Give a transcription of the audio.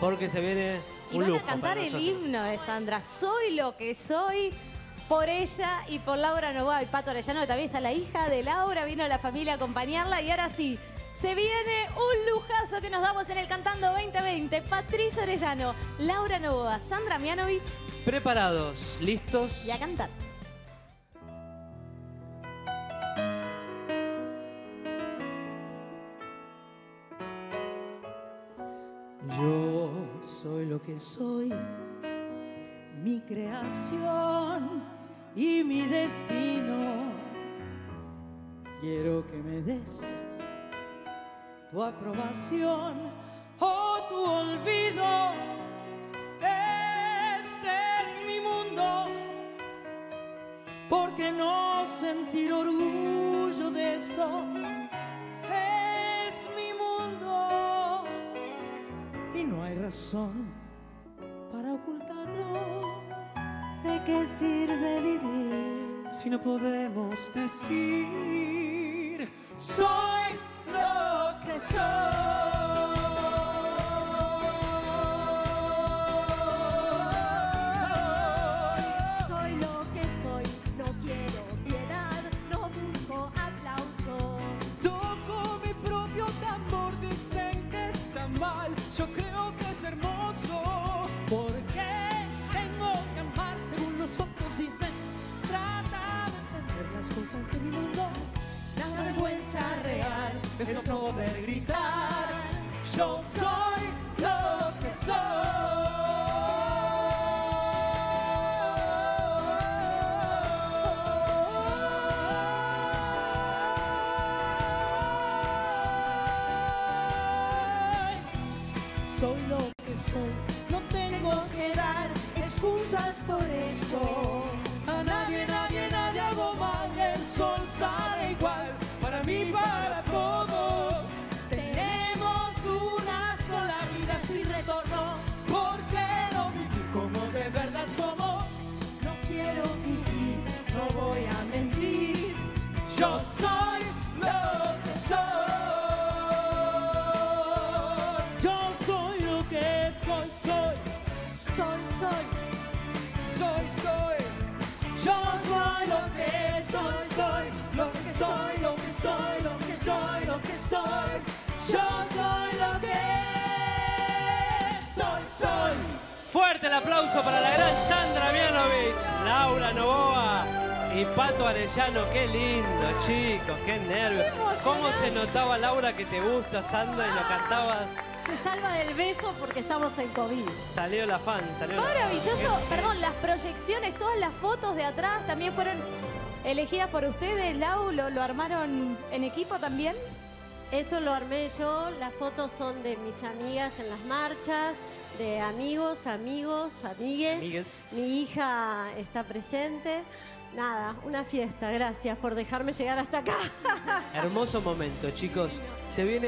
porque se viene Y un van lujo a cantar para el nosotros. himno de Sandra. Soy lo que soy por ella y por Laura Novoa y Pato Arellano, que también está la hija de Laura, vino la familia a acompañarla y ahora sí, se viene un lujazo que nos damos en el Cantando 2020. Patricia Arellano, Laura Novoa, Sandra Mianovich Preparados, listos. y a cantar. Yo soy lo que soy, mi creación y mi destino. Quiero que me des tu aprobación o tu olvido. Este es mi mundo, porque no sentir orgullo de eso y no hay razón para ocultarlo. ¿De qué sirve vivir? Si no podemos decir, soy cosas de mi mundo. La vergüenza real es no poder gritar. Yo soy lo que soy. Soy lo que soy, no tengo que dar excusas por eso. A nadie, nadie, sol sale igual, para mí, para todos. Tenemos una sola vida sin retorno, ¿por qué no vivir como de verdad somos? No quiero fingir, no voy a mentir, yo soy soy. Yo soy lo que soy, soy. Fuerte el aplauso para la gran Sandra Mianovich, Laura Novoa y Pato Arellano. Qué lindo, chicos, qué nervios. ¿Cómo se notaba, Laura, que te gusta Sandra y lo cantabas? se salva del beso porque estamos en COVID. Salió la fan, salió la fan. Maravilloso, perdón, las proyecciones, todas las fotos de atrás también fueron elegidas por ustedes. Lau, ¿lo, lo armaron en equipo también? Eso lo armé yo, las fotos son de mis amigas en las marchas, de amigos, amigos, amigues. Amigues. Mi hija está presente. Nada, una fiesta, gracias por dejarme llegar hasta acá. Hermoso momento, chicos. Se viene